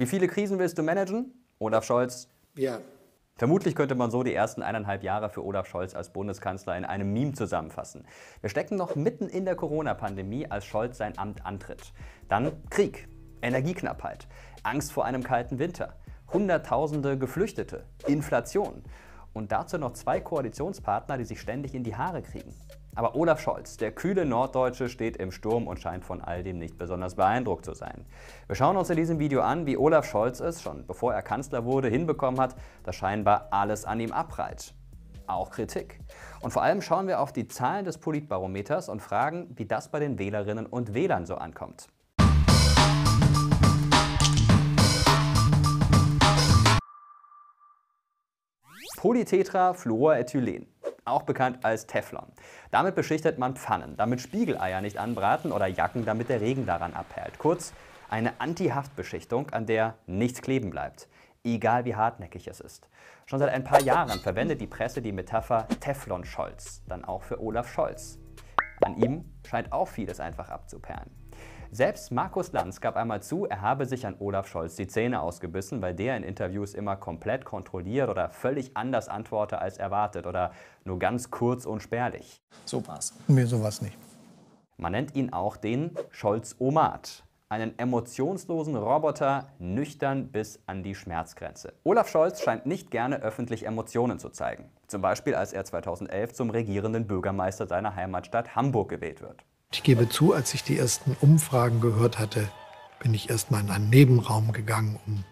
Wie viele Krisen willst du managen? Olaf Scholz? Ja. Vermutlich könnte man so die ersten eineinhalb Jahre für Olaf Scholz als Bundeskanzler in einem Meme zusammenfassen. Wir stecken noch mitten in der Corona-Pandemie, als Scholz sein Amt antritt. Dann Krieg, Energieknappheit, Angst vor einem kalten Winter, Hunderttausende Geflüchtete, Inflation und dazu noch zwei Koalitionspartner, die sich ständig in die Haare kriegen. Aber Olaf Scholz, der kühle Norddeutsche, steht im Sturm und scheint von all dem nicht besonders beeindruckt zu sein. Wir schauen uns in diesem Video an, wie Olaf Scholz es, schon bevor er Kanzler wurde, hinbekommen hat, dass scheinbar alles an ihm abprallt. Auch Kritik. Und vor allem schauen wir auf die Zahlen des Politbarometers und fragen, wie das bei den Wählerinnen und Wählern so ankommt. Polytetrafluorethylen auch bekannt als Teflon. Damit beschichtet man Pfannen, damit Spiegeleier nicht anbraten oder Jacken, damit der Regen daran abperlt. Kurz, eine Anti-Haftbeschichtung, an der nichts kleben bleibt, egal wie hartnäckig es ist. Schon seit ein paar Jahren verwendet die Presse die Metapher Teflon-Scholz, dann auch für Olaf Scholz. An ihm scheint auch vieles einfach abzuperlen. Selbst Markus Lanz gab einmal zu, er habe sich an Olaf Scholz die Zähne ausgebissen, weil der in Interviews immer komplett kontrolliert oder völlig anders antworte als erwartet oder nur ganz kurz und spärlich. So war's. Mir sowas nicht. Man nennt ihn auch den Scholz-Omat. Einen emotionslosen Roboter, nüchtern bis an die Schmerzgrenze. Olaf Scholz scheint nicht gerne öffentlich Emotionen zu zeigen. Zum Beispiel, als er 2011 zum regierenden Bürgermeister seiner Heimatstadt Hamburg gewählt wird. Ich gebe zu, als ich die ersten Umfragen gehört hatte, bin ich erstmal in einen Nebenraum gegangen, um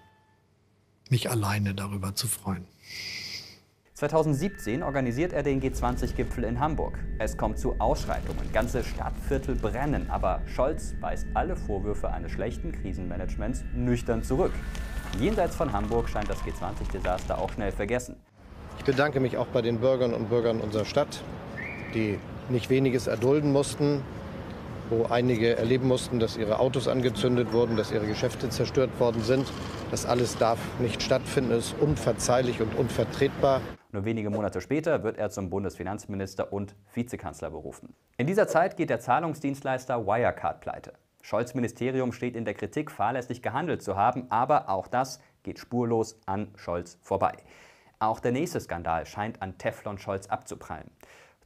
mich alleine darüber zu freuen. 2017 organisiert er den G20-Gipfel in Hamburg. Es kommt zu Ausschreitungen, ganze Stadtviertel brennen, aber Scholz weist alle Vorwürfe eines schlechten Krisenmanagements nüchtern zurück. Jenseits von Hamburg scheint das G20-Desaster auch schnell vergessen. Ich bedanke mich auch bei den Bürgern und Bürgern unserer Stadt, die nicht weniges erdulden mussten, wo einige erleben mussten, dass ihre Autos angezündet wurden, dass ihre Geschäfte zerstört worden sind. Das alles darf nicht stattfinden, ist unverzeihlich und unvertretbar. Nur wenige Monate später wird er zum Bundesfinanzminister und Vizekanzler berufen. In dieser Zeit geht der Zahlungsdienstleister Wirecard pleite. Scholz Ministerium steht in der Kritik, fahrlässig gehandelt zu haben, aber auch das geht spurlos an Scholz vorbei. Auch der nächste Skandal scheint an Teflon Scholz abzuprallen.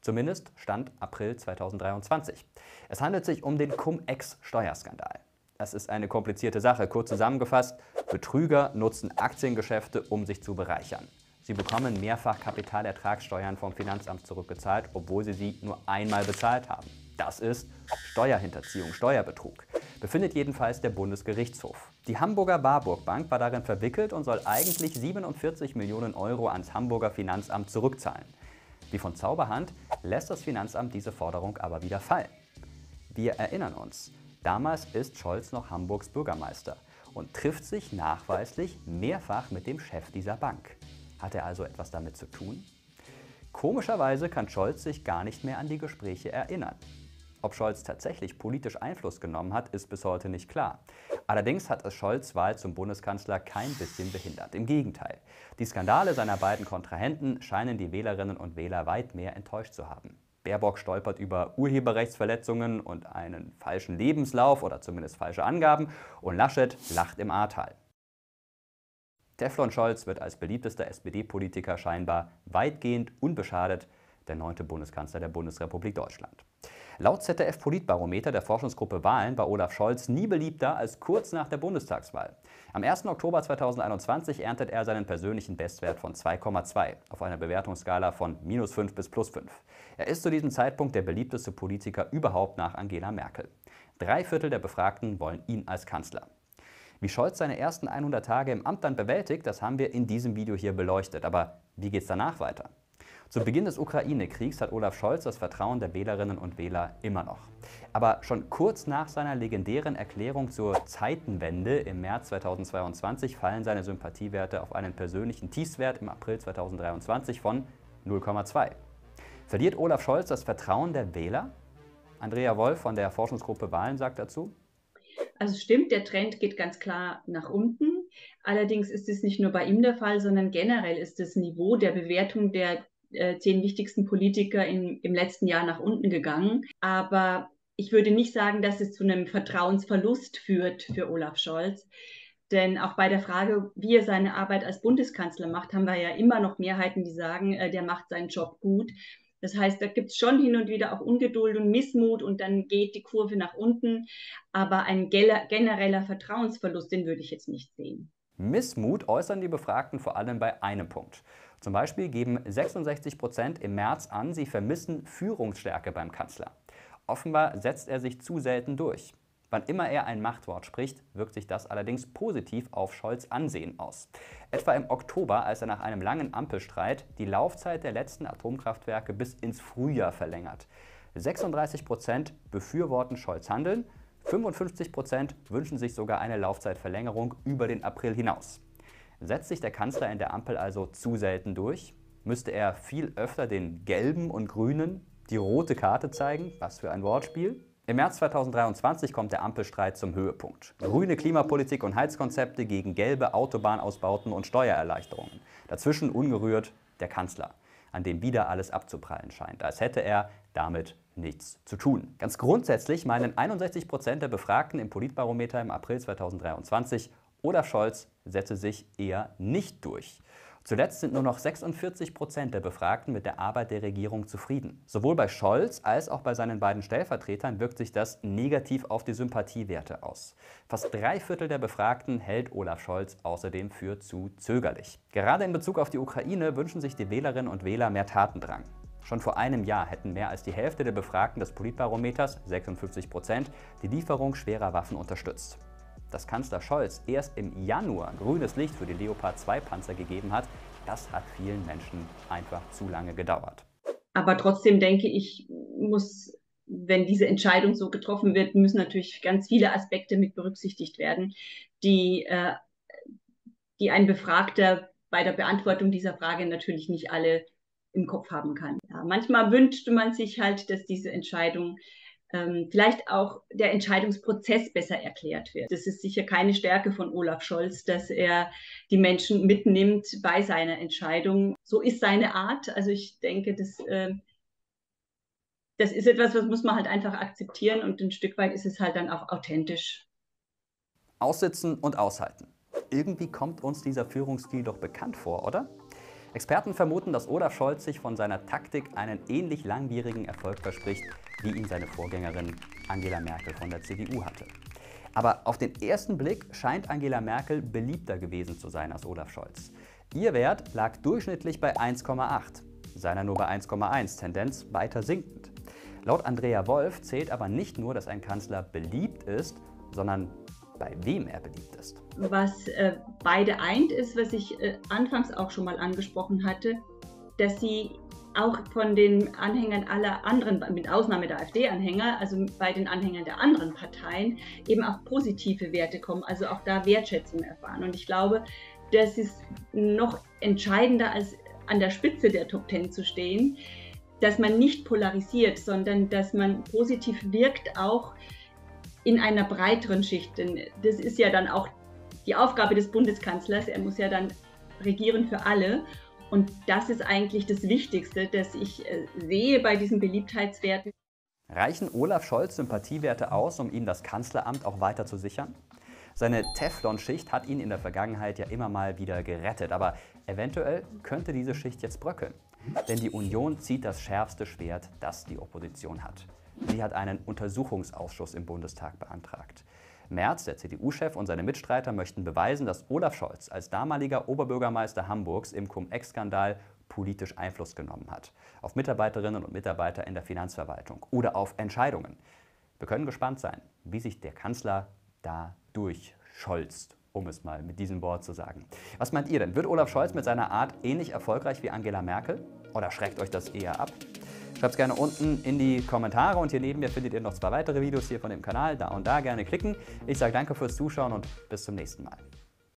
Zumindest Stand April 2023. Es handelt sich um den Cum-Ex-Steuerskandal. Das ist eine komplizierte Sache. Kurz zusammengefasst, Betrüger nutzen Aktiengeschäfte, um sich zu bereichern. Sie bekommen mehrfach Kapitalertragssteuern vom Finanzamt zurückgezahlt, obwohl sie sie nur einmal bezahlt haben. Das ist Steuerhinterziehung, Steuerbetrug. Befindet jedenfalls der Bundesgerichtshof. Die Hamburger Warburg Bank war darin verwickelt und soll eigentlich 47 Millionen Euro ans Hamburger Finanzamt zurückzahlen. Wie von Zauberhand lässt das Finanzamt diese Forderung aber wieder fallen. Wir erinnern uns, damals ist Scholz noch Hamburgs Bürgermeister und trifft sich nachweislich mehrfach mit dem Chef dieser Bank. Hat er also etwas damit zu tun? Komischerweise kann Scholz sich gar nicht mehr an die Gespräche erinnern. Ob Scholz tatsächlich politisch Einfluss genommen hat, ist bis heute nicht klar. Allerdings hat es Scholz' Wahl zum Bundeskanzler kein bisschen behindert. Im Gegenteil. Die Skandale seiner beiden Kontrahenten scheinen die Wählerinnen und Wähler weit mehr enttäuscht zu haben. Baerbock stolpert über Urheberrechtsverletzungen und einen falschen Lebenslauf oder zumindest falsche Angaben und Laschet lacht im Ahrtal. Teflon Scholz wird als beliebtester SPD-Politiker scheinbar weitgehend unbeschadet der neunte Bundeskanzler der Bundesrepublik Deutschland. Laut ZDF-Politbarometer der Forschungsgruppe Wahlen war Olaf Scholz nie beliebter als kurz nach der Bundestagswahl. Am 1. Oktober 2021 erntet er seinen persönlichen Bestwert von 2,2 auf einer Bewertungsskala von minus 5 bis plus 5. Er ist zu diesem Zeitpunkt der beliebteste Politiker überhaupt nach Angela Merkel. Drei Viertel der Befragten wollen ihn als Kanzler. Wie Scholz seine ersten 100 Tage im Amt dann bewältigt, das haben wir in diesem Video hier beleuchtet. Aber wie geht es danach weiter? Zu Beginn des Ukraine-Kriegs hat Olaf Scholz das Vertrauen der Wählerinnen und Wähler immer noch. Aber schon kurz nach seiner legendären Erklärung zur Zeitenwende im März 2022 fallen seine Sympathiewerte auf einen persönlichen Tiefswert im April 2023 von 0,2. Verliert Olaf Scholz das Vertrauen der Wähler? Andrea Wolf von der Forschungsgruppe Wahlen sagt dazu. Also stimmt, der Trend geht ganz klar nach unten. Allerdings ist es nicht nur bei ihm der Fall, sondern generell ist das Niveau der Bewertung der äh, zehn wichtigsten Politiker in, im letzten Jahr nach unten gegangen. Aber ich würde nicht sagen, dass es zu einem Vertrauensverlust führt für Olaf Scholz. Denn auch bei der Frage, wie er seine Arbeit als Bundeskanzler macht, haben wir ja immer noch Mehrheiten, die sagen, äh, der macht seinen Job gut. Das heißt, da gibt es schon hin und wieder auch Ungeduld und Missmut und dann geht die Kurve nach unten. Aber ein genereller Vertrauensverlust, den würde ich jetzt nicht sehen. Missmut äußern die Befragten vor allem bei einem Punkt. Zum Beispiel geben 66 Prozent im März an, sie vermissen Führungsstärke beim Kanzler. Offenbar setzt er sich zu selten durch. Wann immer er ein Machtwort spricht, wirkt sich das allerdings positiv auf Scholz Ansehen aus. Etwa im Oktober, als er nach einem langen Ampelstreit die Laufzeit der letzten Atomkraftwerke bis ins Frühjahr verlängert. 36 Prozent befürworten Scholz Handeln, 55 Prozent wünschen sich sogar eine Laufzeitverlängerung über den April hinaus. Setzt sich der Kanzler in der Ampel also zu selten durch? Müsste er viel öfter den gelben und grünen die rote Karte zeigen? Was für ein Wortspiel. Im März 2023 kommt der Ampelstreit zum Höhepunkt. Grüne Klimapolitik und Heizkonzepte gegen gelbe Autobahnausbauten und Steuererleichterungen. Dazwischen ungerührt der Kanzler, an dem wieder alles abzuprallen scheint, als hätte er damit nichts zu tun. Ganz grundsätzlich meinen 61 Prozent der Befragten im Politbarometer im April 2023, Olaf Scholz setze sich eher nicht durch. Zuletzt sind nur noch 46 Prozent der Befragten mit der Arbeit der Regierung zufrieden. Sowohl bei Scholz als auch bei seinen beiden Stellvertretern wirkt sich das negativ auf die Sympathiewerte aus. Fast drei Viertel der Befragten hält Olaf Scholz außerdem für zu zögerlich. Gerade in Bezug auf die Ukraine wünschen sich die Wählerinnen und Wähler mehr Tatendrang. Schon vor einem Jahr hätten mehr als die Hälfte der Befragten des Politbarometers, 56 Prozent, die Lieferung schwerer Waffen unterstützt dass Kanzler Scholz erst im Januar grünes Licht für die Leopard 2 Panzer gegeben hat, das hat vielen Menschen einfach zu lange gedauert. Aber trotzdem denke ich, muss, wenn diese Entscheidung so getroffen wird, müssen natürlich ganz viele Aspekte mit berücksichtigt werden, die, äh, die ein Befragter bei der Beantwortung dieser Frage natürlich nicht alle im Kopf haben kann. Ja, manchmal wünscht man sich halt, dass diese Entscheidung ähm, vielleicht auch der Entscheidungsprozess besser erklärt wird. Das ist sicher keine Stärke von Olaf Scholz, dass er die Menschen mitnimmt bei seiner Entscheidung. So ist seine Art. Also ich denke, das, äh, das ist etwas, was muss man halt einfach akzeptieren und ein Stück weit ist es halt dann auch authentisch. Aussitzen und aushalten. Irgendwie kommt uns dieser Führungsstil doch bekannt vor, oder? Experten vermuten, dass Olaf Scholz sich von seiner Taktik einen ähnlich langwierigen Erfolg verspricht, wie ihn seine Vorgängerin Angela Merkel von der CDU hatte. Aber auf den ersten Blick scheint Angela Merkel beliebter gewesen zu sein als Olaf Scholz. Ihr Wert lag durchschnittlich bei 1,8, seiner nur bei 1,1, Tendenz weiter sinkend. Laut Andrea Wolf zählt aber nicht nur, dass ein Kanzler beliebt ist, sondern bei wem er beliebt ist. Was äh, beide eint, ist, was ich äh, anfangs auch schon mal angesprochen hatte, dass sie auch von den Anhängern aller anderen, mit Ausnahme der AfD-Anhänger, also bei den Anhängern der anderen Parteien, eben auch positive Werte kommen, also auch da Wertschätzung erfahren. Und ich glaube, das ist noch entscheidender als an der Spitze der Top Ten zu stehen, dass man nicht polarisiert, sondern dass man positiv wirkt, auch in einer breiteren Schicht. Denn das ist ja dann auch die Aufgabe des Bundeskanzlers. Er muss ja dann regieren für alle. Und das ist eigentlich das Wichtigste, das ich äh, sehe bei diesen Beliebtheitswerten. Reichen Olaf Scholz Sympathiewerte aus, um ihm das Kanzleramt auch weiter zu sichern? Seine Teflonschicht hat ihn in der Vergangenheit ja immer mal wieder gerettet, aber eventuell könnte diese Schicht jetzt bröckeln. Denn die Union zieht das schärfste Schwert, das die Opposition hat. Sie hat einen Untersuchungsausschuss im Bundestag beantragt. Merz, der CDU-Chef und seine Mitstreiter möchten beweisen, dass Olaf Scholz als damaliger Oberbürgermeister Hamburgs im Cum-Ex-Skandal politisch Einfluss genommen hat. Auf Mitarbeiterinnen und Mitarbeiter in der Finanzverwaltung oder auf Entscheidungen. Wir können gespannt sein, wie sich der Kanzler da durchscholzt, um es mal mit diesem Wort zu sagen. Was meint ihr denn? Wird Olaf Scholz mit seiner Art ähnlich erfolgreich wie Angela Merkel? Oder schreckt euch das eher ab? Schreibt es gerne unten in die Kommentare und hier neben mir findet ihr noch zwei weitere Videos hier von dem Kanal. Da und da gerne klicken. Ich sage danke fürs Zuschauen und bis zum nächsten Mal.